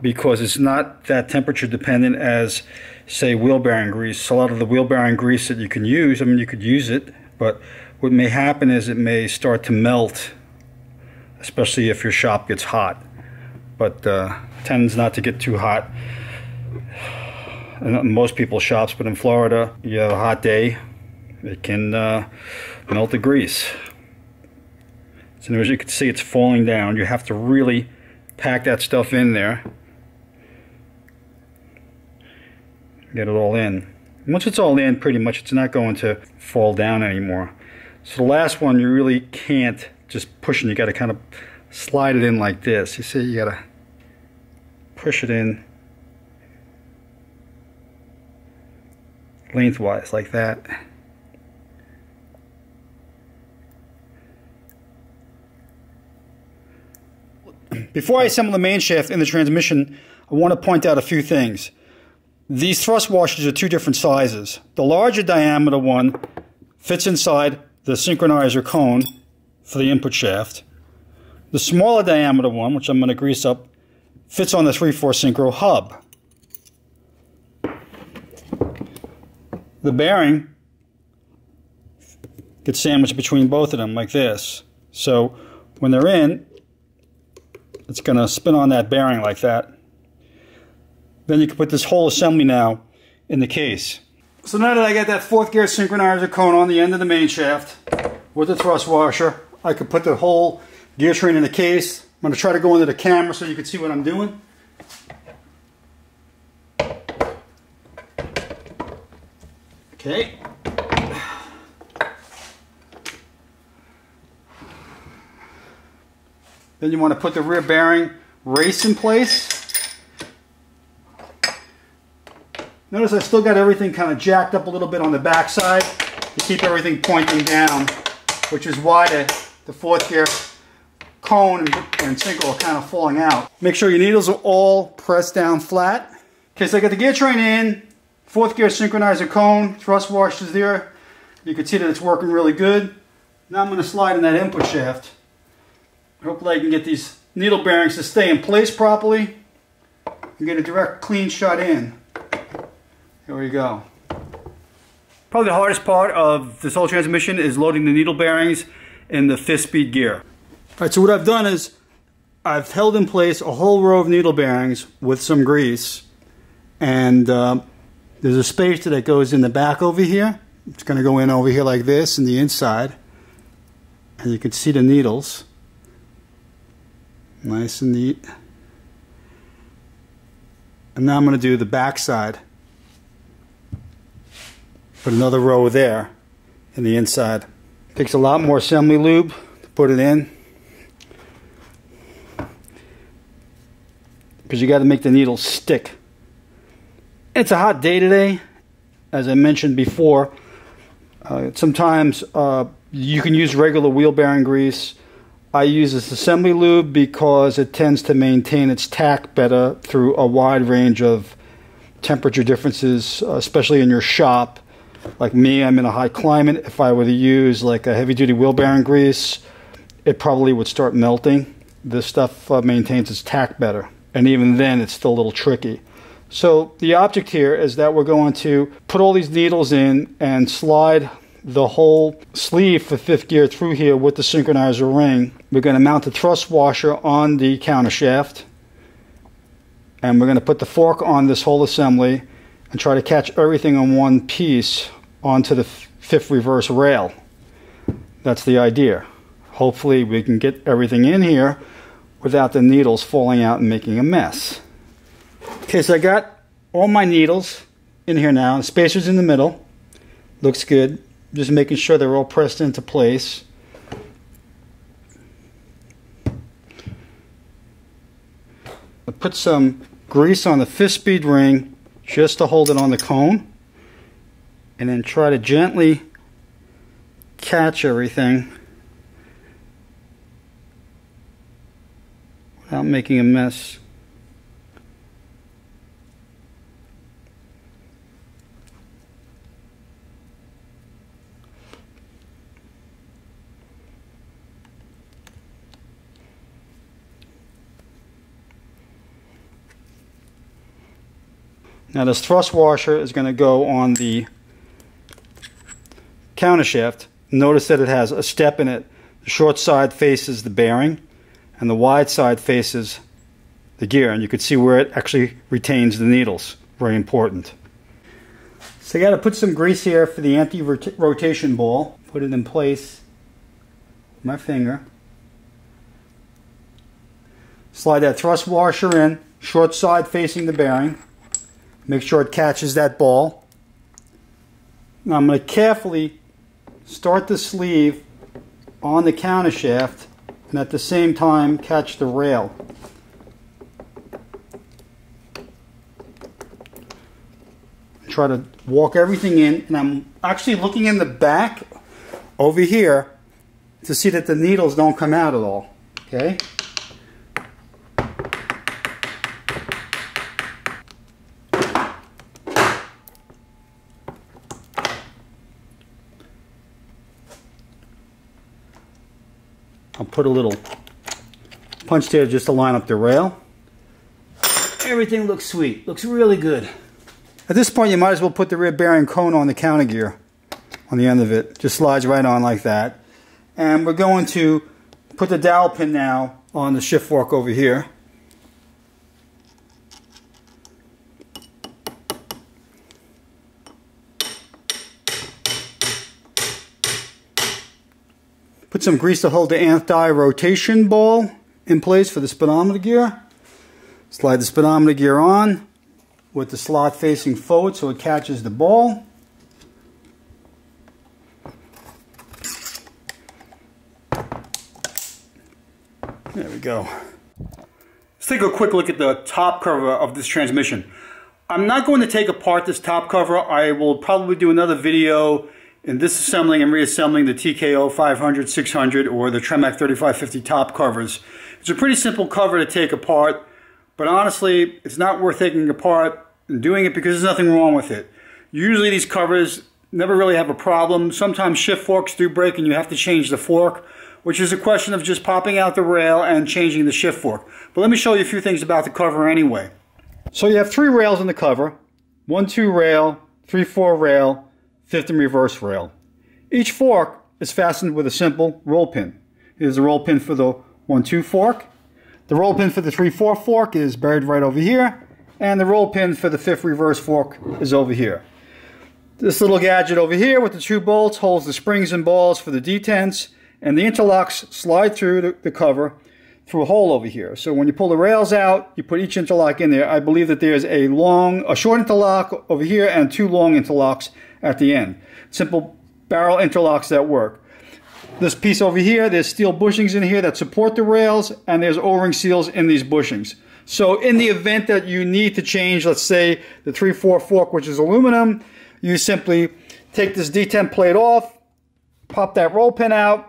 because it's not that temperature dependent as say wheel bearing grease. A lot of the wheel bearing grease that you can use, I mean you could use it, but what may happen is it may start to melt, especially if your shop gets hot. But uh, tends not to get too hot in most people's shops, but in Florida, you have a hot day, it can uh, melt the grease. So as you can see, it's falling down. You have to really pack that stuff in there. Get it all in. Once it's all in, pretty much, it's not going to fall down anymore. So the last one, you really can't just push it. You got to kind of slide it in like this. You see, you got to push it in lengthwise like that. Before I assemble the main shaft in the transmission, I want to point out a few things. These thrust washers are two different sizes. The larger diameter one fits inside the synchronizer cone for the input shaft. The smaller diameter one, which I'm going to grease up, fits on the 3-4 synchro hub. The bearing gets sandwiched between both of them like this. So when they're in, it's going to spin on that bearing like that. Then you can put this whole assembly now in the case. So now that I got that fourth gear synchronizer cone on the end of the main shaft with the thrust washer, I could put the whole gear train in the case. I'm going to try to go into the camera so you can see what I'm doing. Okay. Then you want to put the rear bearing race in place. Notice I still got everything kind of jacked up a little bit on the back side to keep everything pointing down, which is why the, the fourth gear cone and, and synchro are kind of falling out. Make sure your needles are all pressed down flat. Okay, so I got the gear train in, fourth gear synchronizer cone, thrust washers there. You can see that it's working really good. Now I'm going to slide in that input shaft. Hopefully I can get these needle bearings to stay in place properly and get a direct clean shot in. Here we go. Probably the hardest part of this whole transmission is loading the needle bearings in the fifth speed gear. All right, so what I've done is I've held in place a whole row of needle bearings with some grease and uh, there's a spacer that goes in the back over here. It's going to go in over here like this in the inside and you can see the needles. Nice and neat. And now I'm going to do the back side. Put another row there in the inside. Takes a lot more assembly lube to put it in. Because you got to make the needle stick. It's a hot day today. As I mentioned before, uh, sometimes uh, you can use regular wheel bearing grease I use this assembly lube because it tends to maintain its tack better through a wide range of temperature differences, especially in your shop. Like me, I'm in a high climate. If I were to use like a heavy duty wheel bearing grease, it probably would start melting. This stuff uh, maintains its tack better. And even then, it's still a little tricky. So the object here is that we're going to put all these needles in and slide the whole sleeve for fifth gear through here with the synchronizer ring. We're going to mount the thrust washer on the counter shaft. And we're going to put the fork on this whole assembly and try to catch everything in one piece onto the fifth reverse rail. That's the idea. Hopefully we can get everything in here without the needles falling out and making a mess. Okay, so I got all my needles in here now. The spacer's in the middle. Looks good. Just making sure they're all pressed into place. I put some grease on the fifth speed ring just to hold it on the cone. And then try to gently catch everything without making a mess. Now this thrust washer is going to go on the countershaft. Notice that it has a step in it. The short side faces the bearing and the wide side faces the gear and you can see where it actually retains the needles. Very important. So you got to put some grease here for the anti-rotation ball. Put it in place with my finger. Slide that thrust washer in, short side facing the bearing. Make sure it catches that ball. Now I'm going to carefully start the sleeve on the countershaft and at the same time catch the rail. Try to walk everything in and I'm actually looking in the back over here to see that the needles don't come out at all. Okay? I'll put a little punch there just to line up the rail. Everything looks sweet. Looks really good. At this point, you might as well put the rear bearing cone on the counter gear on the end of it. Just slides right on like that. And we're going to put the dowel pin now on the shift fork over here. Some grease to hold the anti-rotation ball in place for the speedometer gear. Slide the speedometer gear on with the slot facing forward so it catches the ball. There we go. Let's take a quick look at the top cover of this transmission. I'm not going to take apart this top cover. I will probably do another video in disassembling and reassembling the TKO 500, 600, or the Tremec 3550 top covers. It's a pretty simple cover to take apart, but honestly, it's not worth taking apart and doing it because there's nothing wrong with it. Usually these covers never really have a problem. Sometimes shift forks do break and you have to change the fork, which is a question of just popping out the rail and changing the shift fork. But let me show you a few things about the cover anyway. So you have three rails in the cover. One, two rail, three, four rail, fifth and reverse rail. Each fork is fastened with a simple roll pin. Here's the roll pin for the 1-2 fork. The roll pin for the 3-4 fork is buried right over here. And the roll pin for the fifth reverse fork is over here. This little gadget over here with the two bolts holds the springs and balls for the detents. And the interlocks slide through the, the cover through a hole over here. So when you pull the rails out, you put each interlock in there. I believe that there's a long, a short interlock over here and two long interlocks at the end. Simple barrel interlocks that work. This piece over here, there's steel bushings in here that support the rails, and there's O-ring seals in these bushings. So in the event that you need to change, let's say, the 3-4 fork, which is aluminum, you simply take this detent plate off, pop that roll pin out,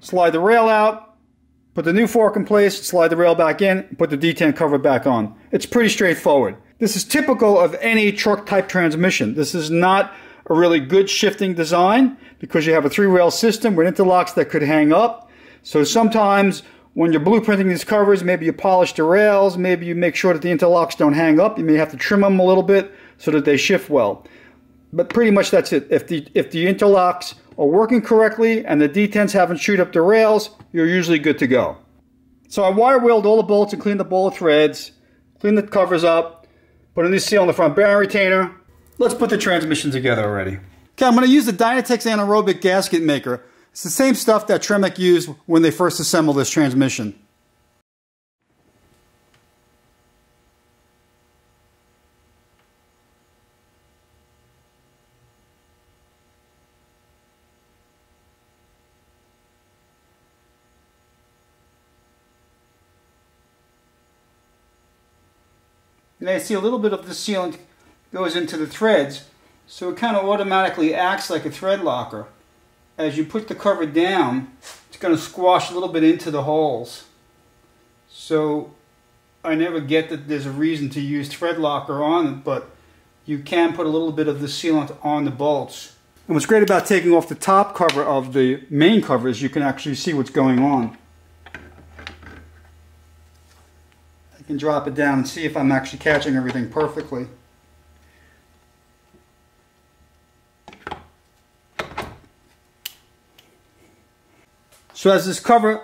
slide the rail out, put the new fork in place, slide the rail back in, put the detent cover back on. It's pretty straightforward. This is typical of any truck type transmission. This is not a really good shifting design because you have a three rail system with interlocks that could hang up. So sometimes when you're blueprinting these covers, maybe you polish the rails, maybe you make sure that the interlocks don't hang up. You may have to trim them a little bit so that they shift well. But pretty much that's it. If the, if the interlocks are working correctly and the detents haven't chewed up the rails, you're usually good to go. So I wire wheeled all the bolts and cleaned the threads, cleaned the covers up, put a new seal on the front bearing retainer, Let's put the transmission together already. Okay, I'm going to use the Dynatex anaerobic gasket maker. It's the same stuff that Tremec used when they first assembled this transmission. And I see a little bit of the sealant goes into the threads, so it kind of automatically acts like a thread locker. As you put the cover down, it's going to squash a little bit into the holes. So I never get that there's a reason to use thread locker on it, but you can put a little bit of the sealant on the bolts. And what's great about taking off the top cover of the main cover is you can actually see what's going on. I can drop it down and see if I'm actually catching everything perfectly. So as this cover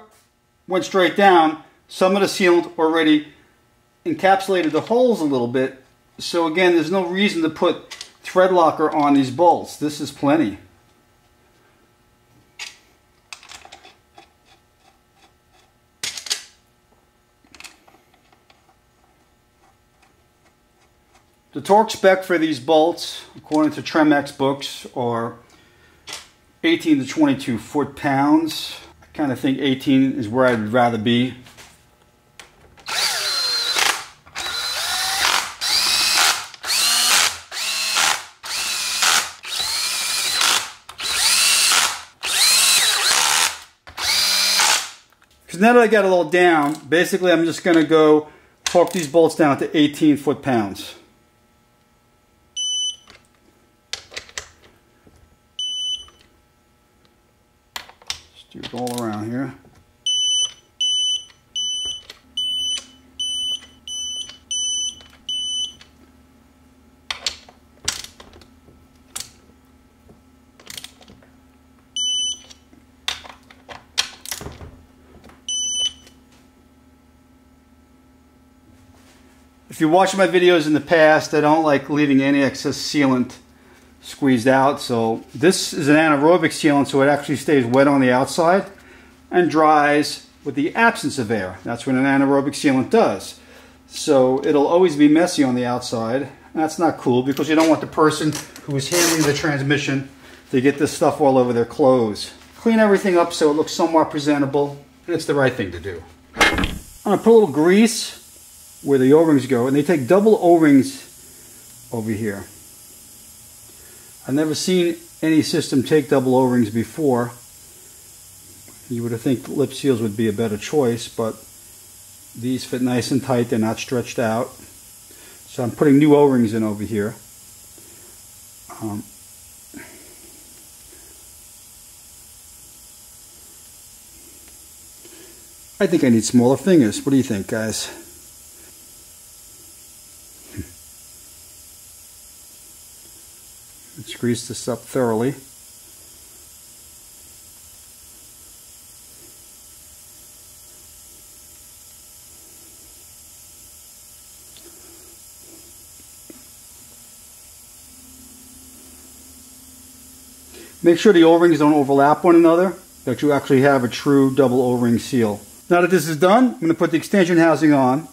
went straight down, some of the sealant already encapsulated the holes a little bit. So again, there's no reason to put thread locker on these bolts. This is plenty. The torque spec for these bolts, according to Tremec's books, are 18 to 22 foot-pounds. Kind of think 18 is where I'd rather be. Because now that I got it all down, basically I'm just going to go torque these bolts down to 18 foot-pounds. do it all around here. If you watch my videos in the past, I don't like leaving any excess sealant squeezed out. So this is an anaerobic sealant, so it actually stays wet on the outside and dries with the absence of air. That's what an anaerobic sealant does. So it'll always be messy on the outside. That's not cool because you don't want the person who is handling the transmission to get this stuff all over their clothes. Clean everything up so it looks somewhat presentable, and it's the right thing to do. I'm gonna put a little grease where the O-rings go, and they take double O-rings over here. I've never seen any system take double O-rings before. You would have think lip seals would be a better choice, but these fit nice and tight. They're not stretched out. So I'm putting new O-rings in over here. Um, I think I need smaller fingers. What do you think, guys? Let's grease this up thoroughly. Make sure the O-rings don't overlap one another, that you actually have a true double O-ring seal. Now that this is done, I'm going to put the extension housing on.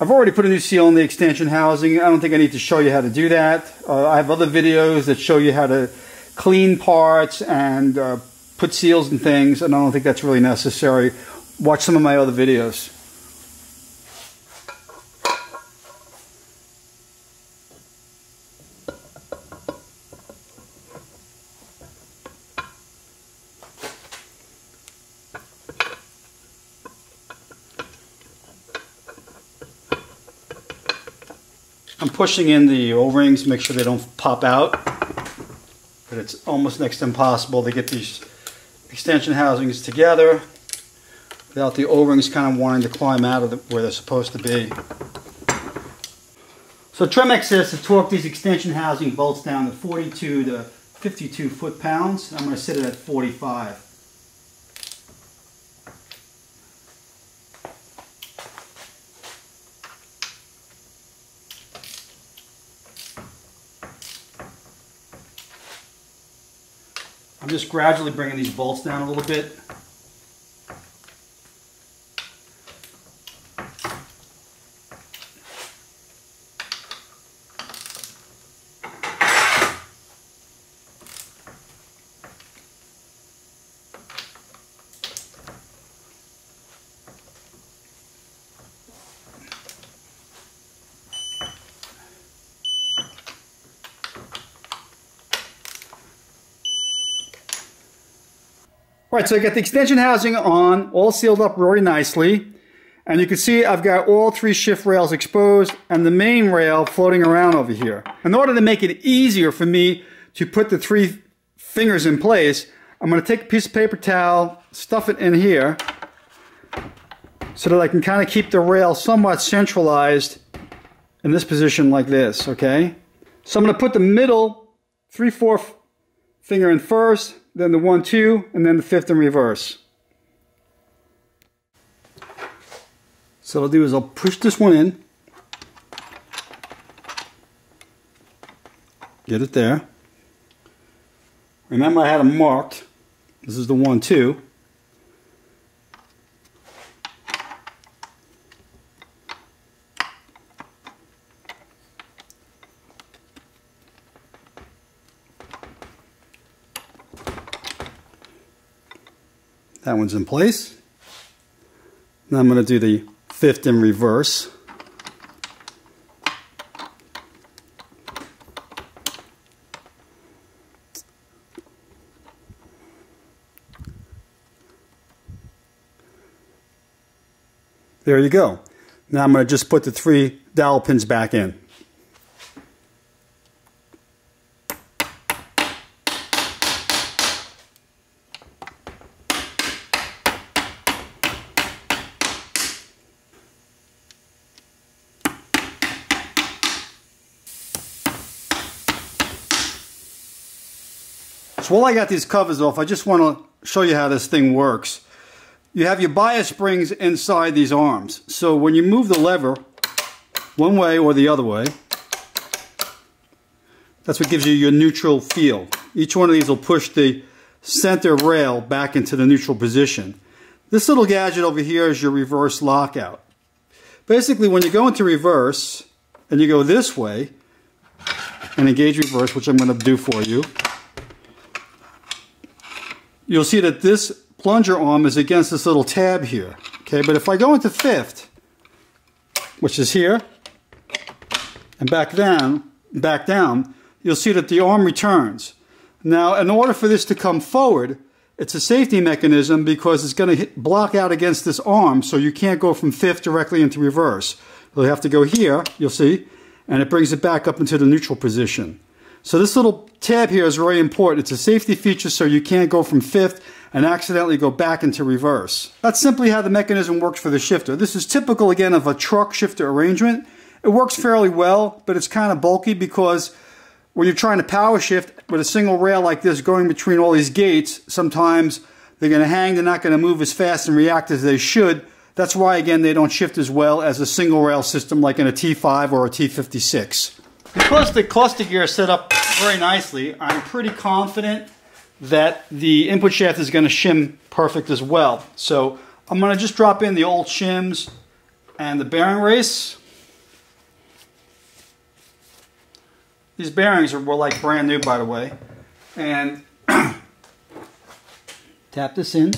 I've already put a new seal in the extension housing. I don't think I need to show you how to do that. Uh, I have other videos that show you how to clean parts and uh, put seals and things, and I don't think that's really necessary. Watch some of my other videos. Pushing in the O-rings, make sure they don't pop out. But it's almost next to impossible to get these extension housings together without the O-rings kind of wanting to climb out of the, where they're supposed to be. So Tremec says to torque these extension housing bolts down to 42 to 52 foot-pounds. I'm going to set it at 45. Just gradually bringing these bolts down a little bit. All right, so I got the extension housing on, all sealed up really nicely. And you can see I've got all three shift rails exposed and the main rail floating around over here. In order to make it easier for me to put the three fingers in place, I'm going to take a piece of paper towel, stuff it in here, so that I can kind of keep the rail somewhat centralized in this position like this, okay? So I'm going to put the middle 3-4 finger in first, then the 1-2, and then the fifth in reverse. So what I'll do is I'll push this one in. Get it there. Remember I had them marked. This is the 1-2. That one's in place. Now I'm going to do the fifth in reverse. There you go. Now I'm going to just put the three dowel pins back in. So while I got these covers off, I just want to show you how this thing works. You have your bias springs inside these arms. So when you move the lever one way or the other way, that's what gives you your neutral feel. Each one of these will push the center rail back into the neutral position. This little gadget over here is your reverse lockout. Basically, when you go into reverse and you go this way and engage reverse, which I'm going to do for you, you'll see that this plunger arm is against this little tab here. Okay, but if I go into fifth, which is here, and back down, back down, you'll see that the arm returns. Now, in order for this to come forward, it's a safety mechanism because it's going to block out against this arm, so you can't go from fifth directly into reverse. You'll have to go here, you'll see, and it brings it back up into the neutral position. So this little tab here is very important. It's a safety feature so you can't go from fifth and accidentally go back into reverse. That's simply how the mechanism works for the shifter. This is typical again of a truck shifter arrangement. It works fairly well, but it's kind of bulky because when you're trying to power shift with a single rail like this going between all these gates, sometimes they're going to hang, they're not going to move as fast and react as they should. That's why, again, they don't shift as well as a single rail system like in a T5 or a T56. Because the cluster gear is set up very nicely, I'm pretty confident that the input shaft is going to shim perfect as well. So I'm going to just drop in the old shims and the bearing race. These bearings are, were like brand new, by the way. And *clears throat* tap this in.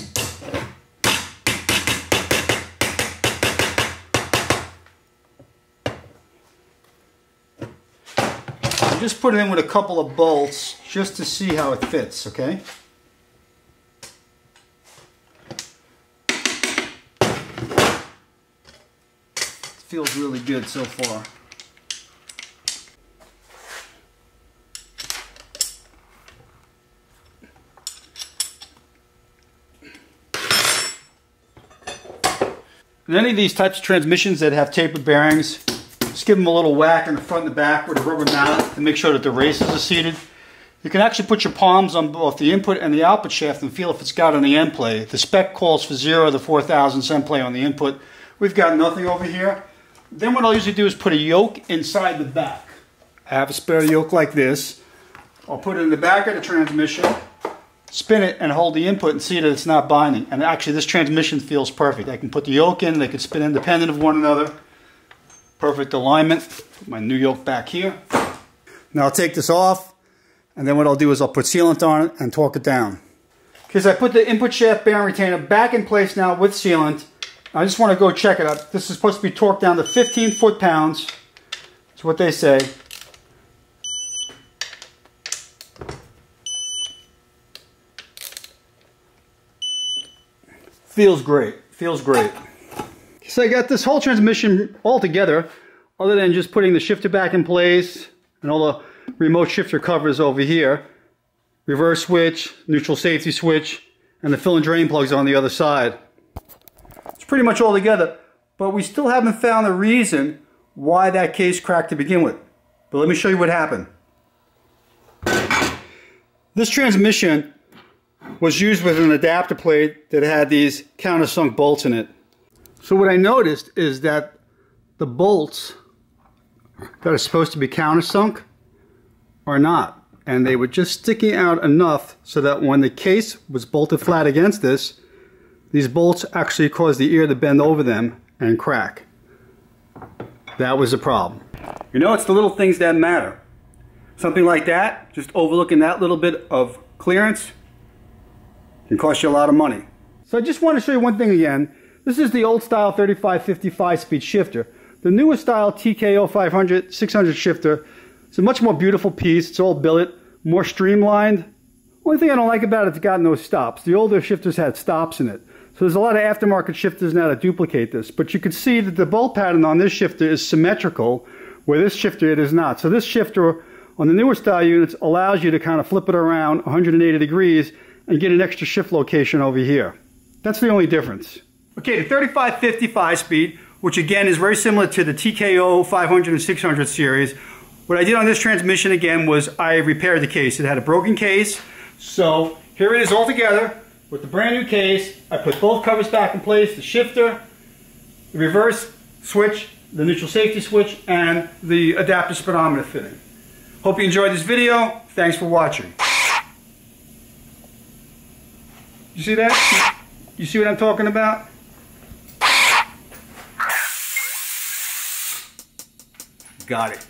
Just put it in with a couple of bolts just to see how it fits, okay? It feels really good so far. Any of these types of transmissions that have tapered bearings, just give them a little whack in the front and the back with a rubber mallet to make sure that the races are seated. You can actually put your palms on both the input and the output shaft and feel if it's got any end play. The spec calls for zero to 4,000 end play on the input. We've got nothing over here. Then what I'll usually do is put a yoke inside the back. I have a spare yoke like this. I'll put it in the back of the transmission spin it and hold the input and see that it's not binding. And actually this transmission feels perfect. I can put the yoke in, they can spin independent of one another. Perfect alignment. Put my new yoke back here. Now I'll take this off and then what I'll do is I'll put sealant on it and torque it down. Because I put the input shaft bearing retainer back in place now with sealant. I just want to go check it out. This is supposed to be torqued down to 15 foot-pounds. That's what they say. Feels great. Feels great. So I got this whole transmission all together, other than just putting the shifter back in place and all the remote shifter covers over here. Reverse switch, neutral safety switch, and the fill and drain plugs on the other side. It's pretty much all together, but we still haven't found the reason why that case cracked to begin with. But let me show you what happened. This transmission was used with an adapter plate that had these countersunk bolts in it. So what I noticed is that the bolts that are supposed to be countersunk are not. And they were just sticking out enough so that when the case was bolted flat against this, these bolts actually caused the ear to bend over them and crack. That was the problem. You know, it's the little things that matter. Something like that, just overlooking that little bit of clearance, can cost you a lot of money. So I just want to show you one thing again. This is the old style 3550 5 speed shifter. The newer style TKO 500 600 shifter it's a much more beautiful piece. It's all billet, more streamlined. Only thing I don't like about it, it's got no stops. The older shifters had stops in it. So there's a lot of aftermarket shifters now that duplicate this. But you can see that the bolt pattern on this shifter is symmetrical, where this shifter it is not. So this shifter on the newer style units allows you to kind of flip it around 180 degrees and get an extra shift location over here. That's the only difference. Okay, the 3550 5 speed, which again is very similar to the TKO 500 and 600 series, what I did on this transmission again was I repaired the case. It had a broken case. So here it is all together with the brand new case. I put both covers back in place, the shifter, the reverse switch, the neutral safety switch, and the adapter speedometer fitting. Hope you enjoyed this video. Thanks for watching. You see that? You see what I'm talking about? Got it.